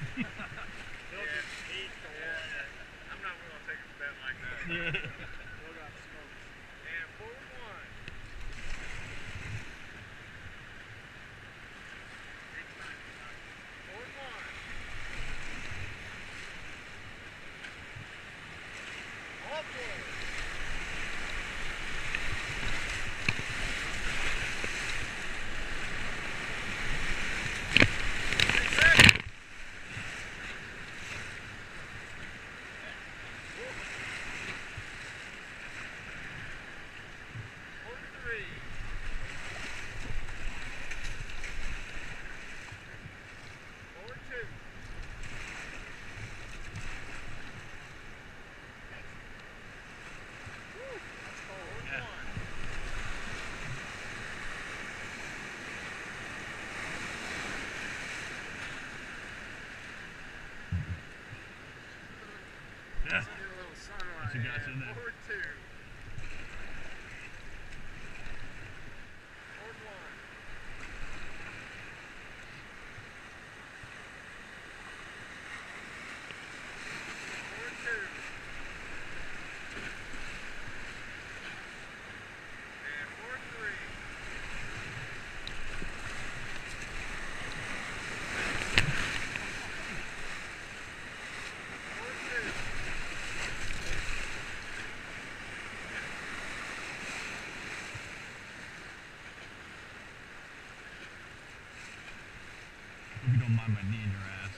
yeah. I'm not going to take a bet like that. Yeah. That's a gotcha in there. mind my knee in your ass.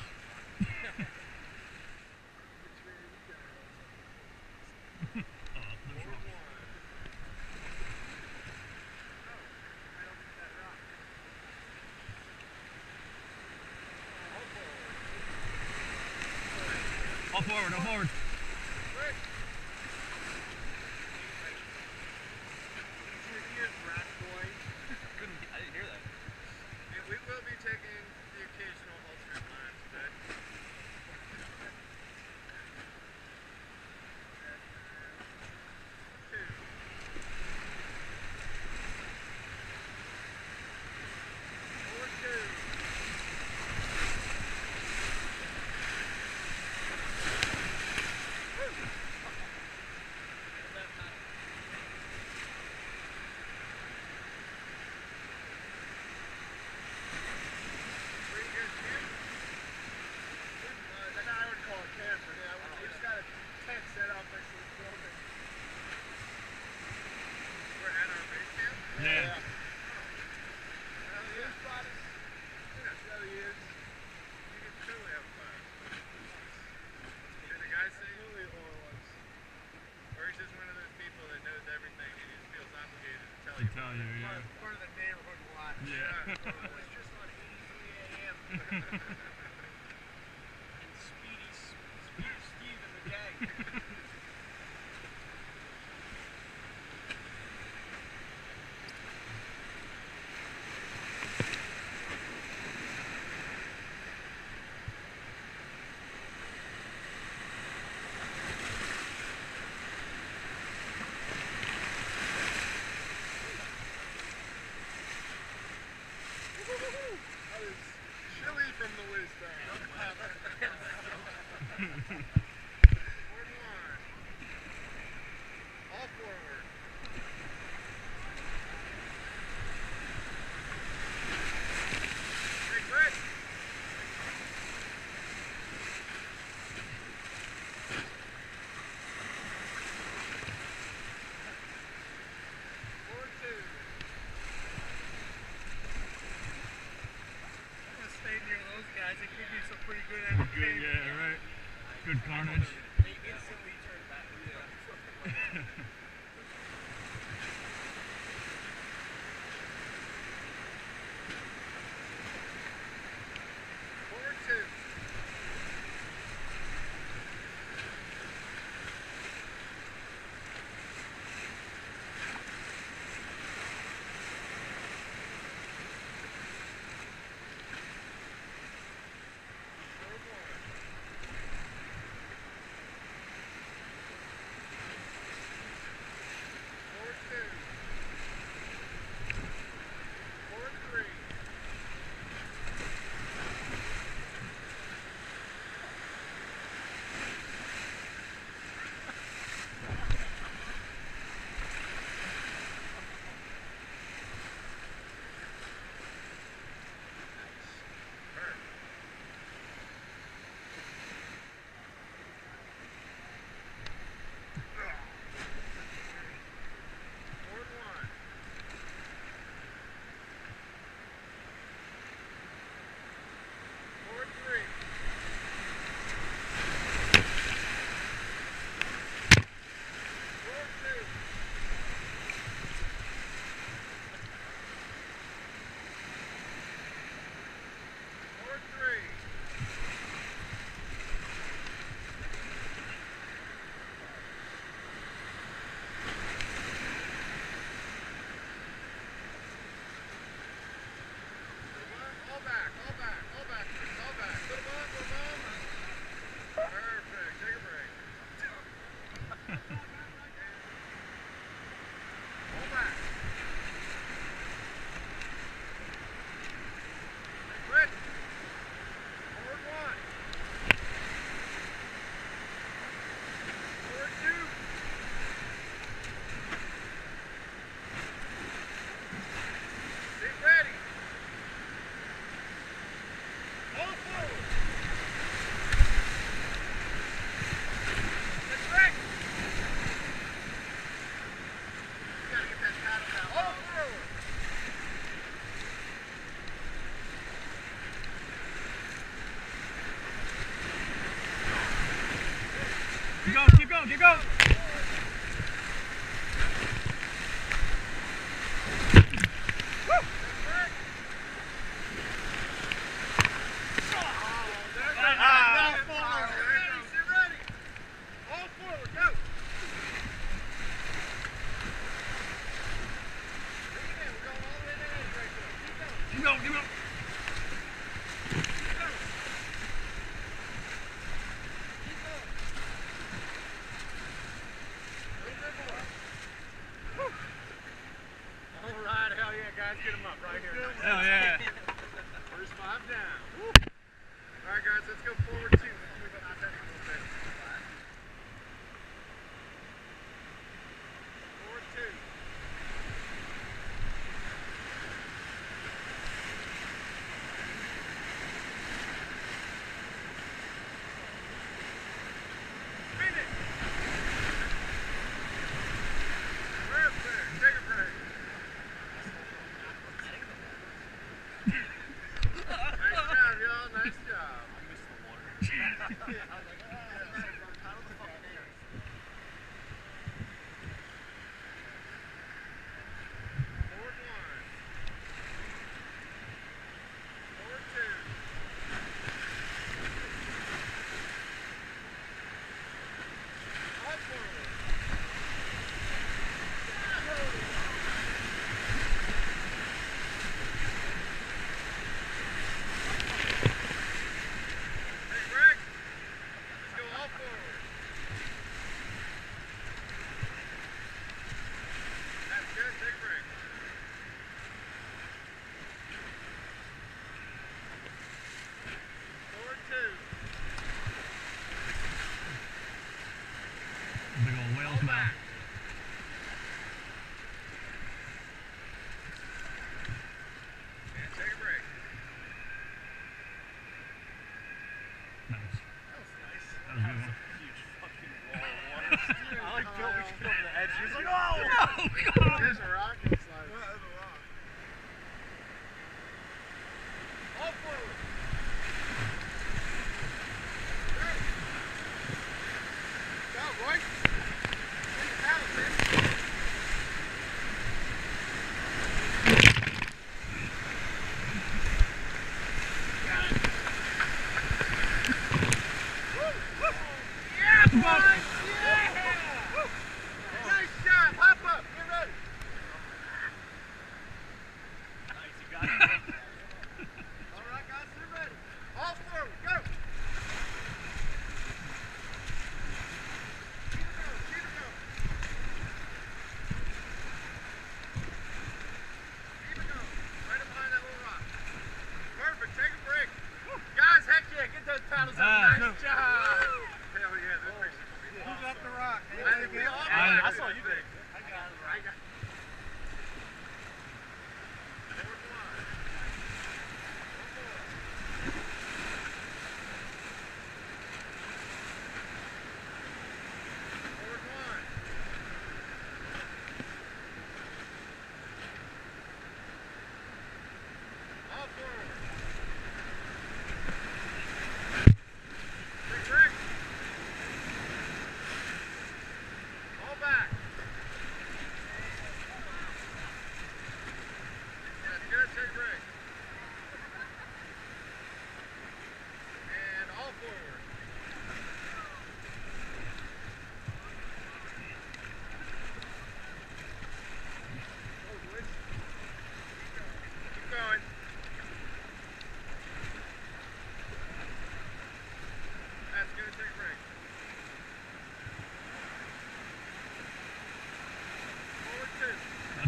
All forward, all forward. probably tell you, yeah. Part, part of the neighborhood watch. Yeah. It was just on 83 AM. and Speedy, Speedy Steve in the. Carnage.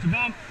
to bump.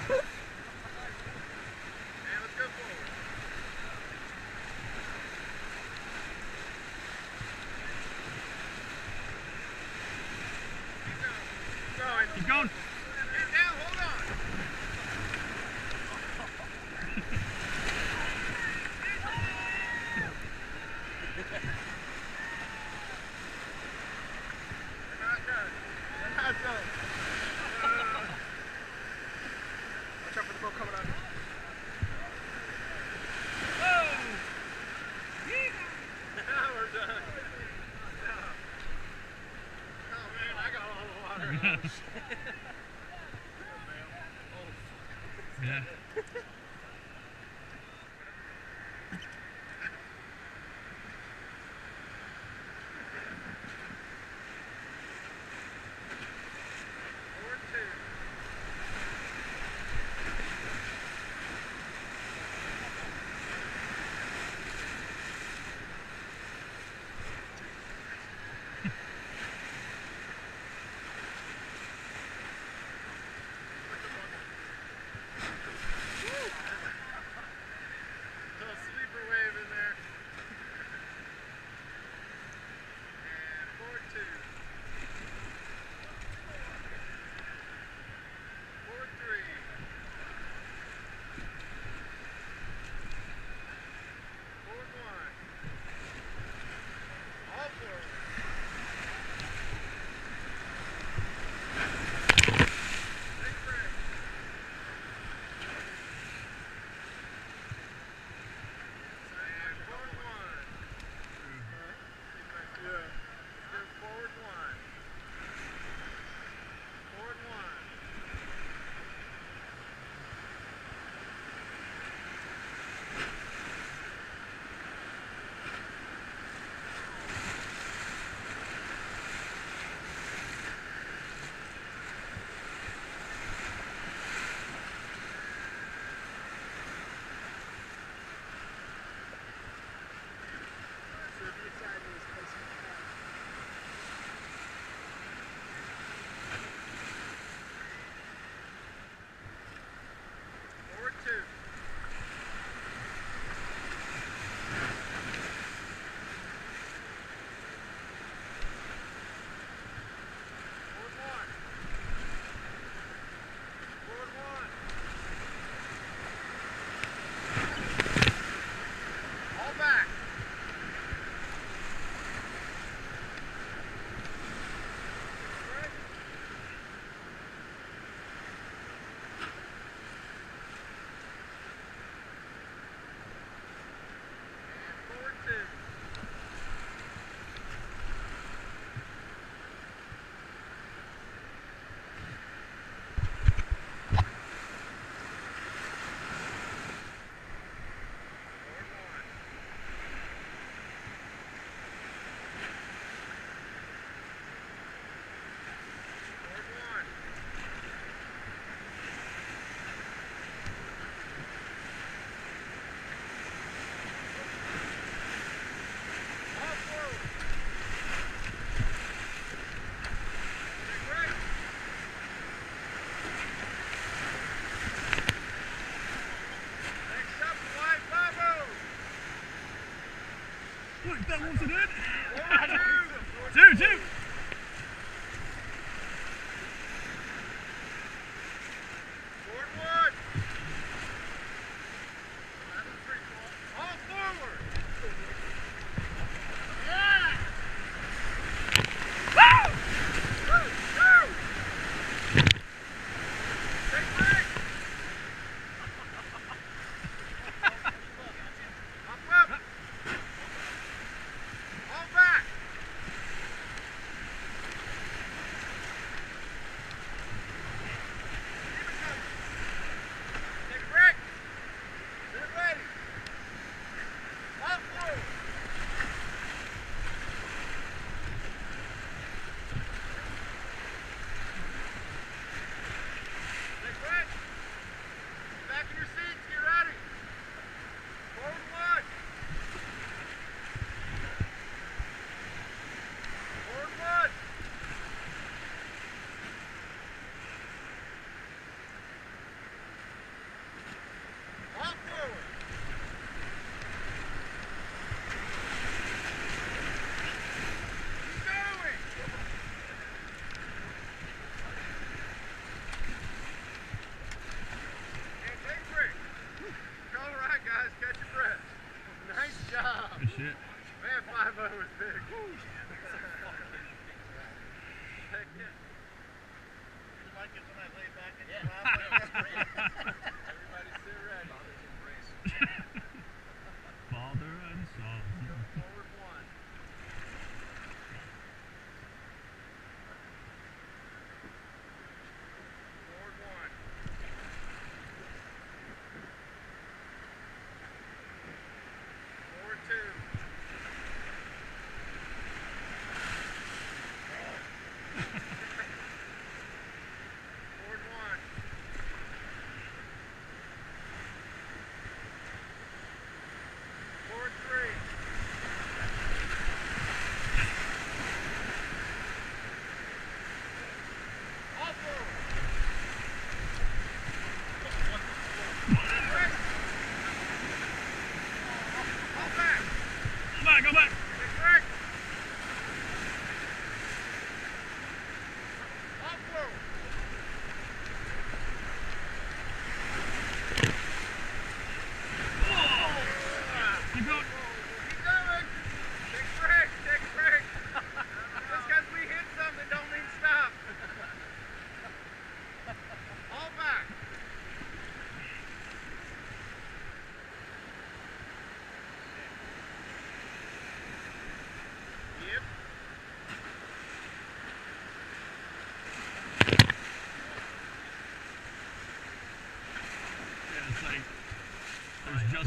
that once it.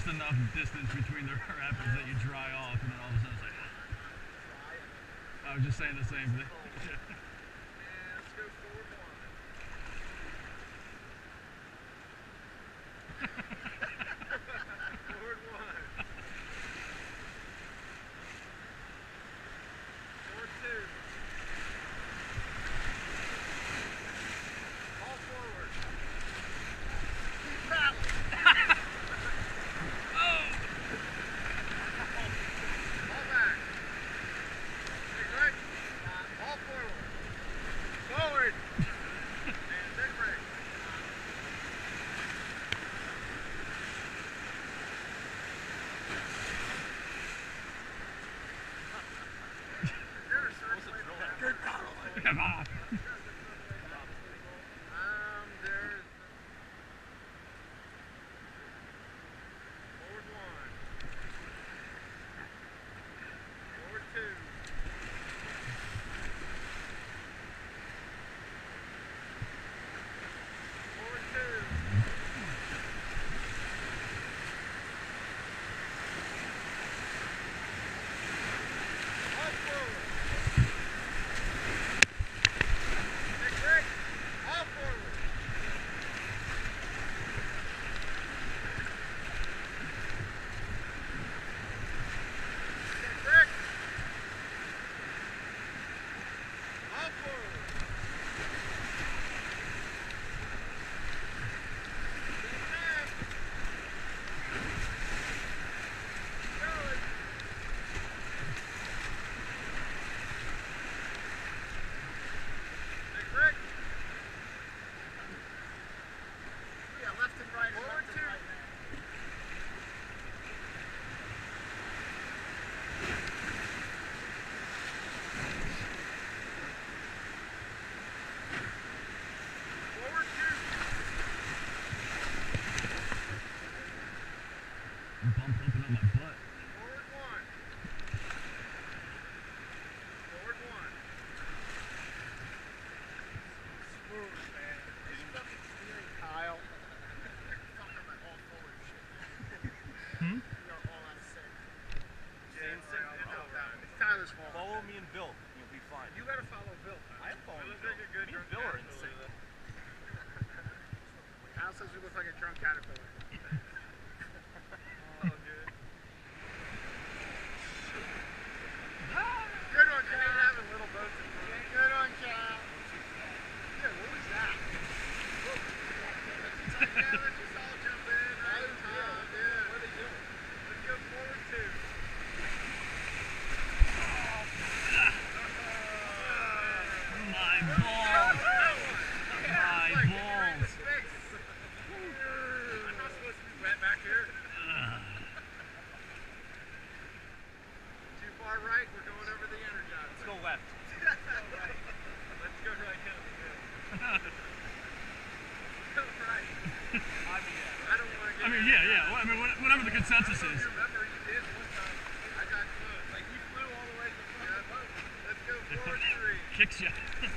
enough distance between the rapids that you dry off, and then all of a sudden it's like. I was just saying the same thing. defensive says. Kicks you.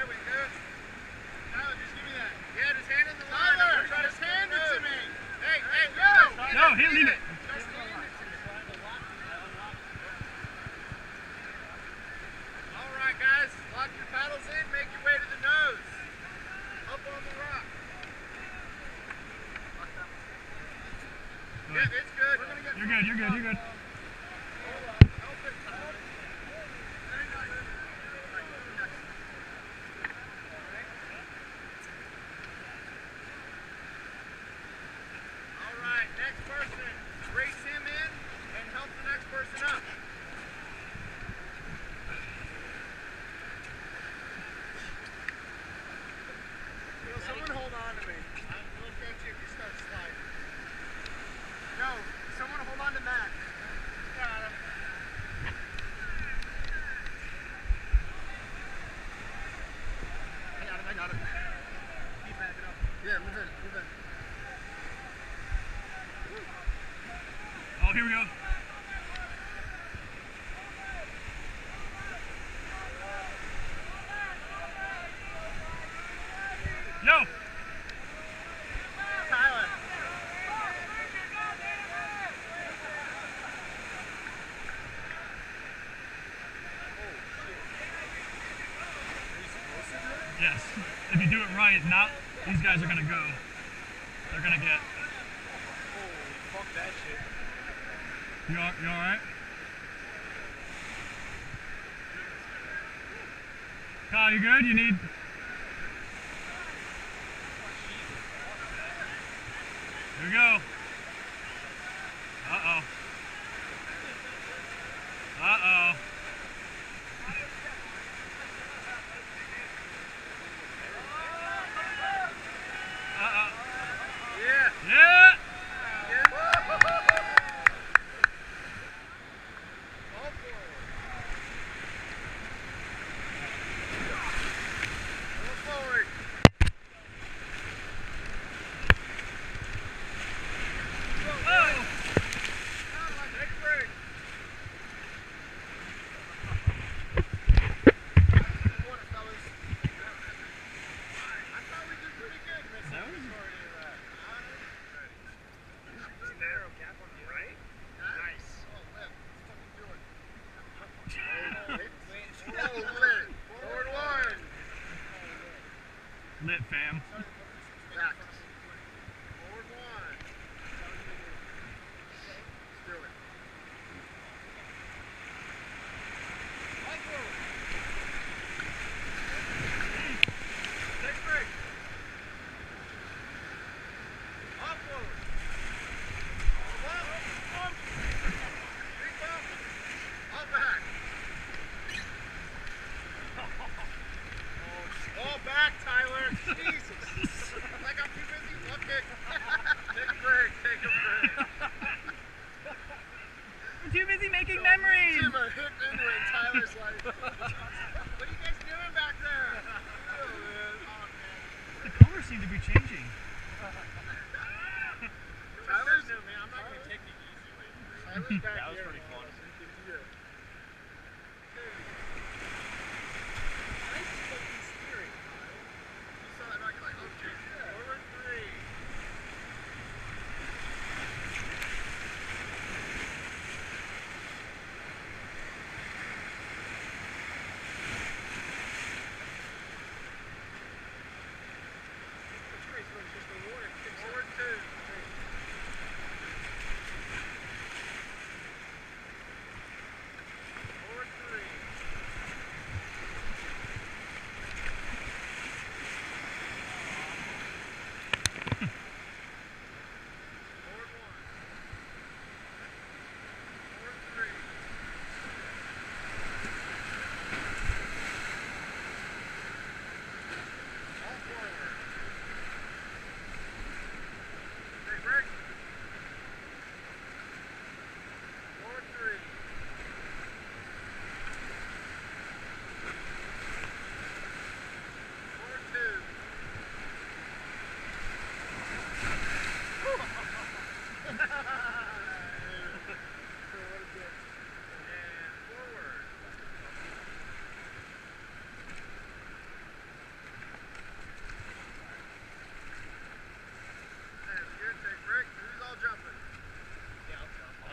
good, you're good, you're good. Yes. If you do it right, not these guys are gonna go. They're gonna get. Holy fuck that shit. You all, you all right? Kyle, you good? You need. Here we go. Lit, fam.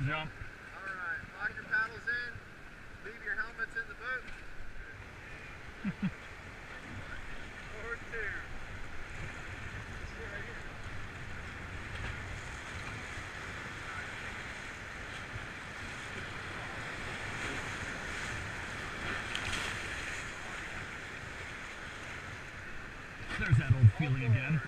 jump. All right, lock your paddles in. Leave your helmets in the boat. There's that old feeling again.